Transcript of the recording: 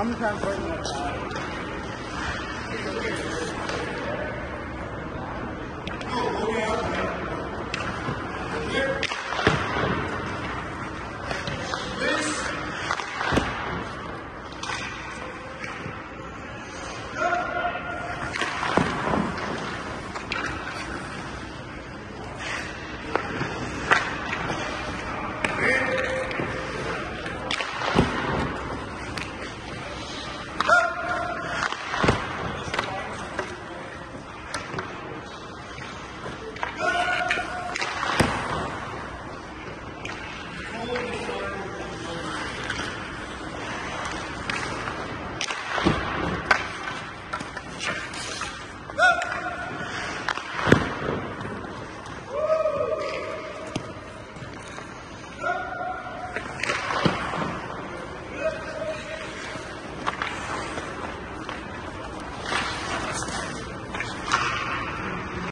I'm trying to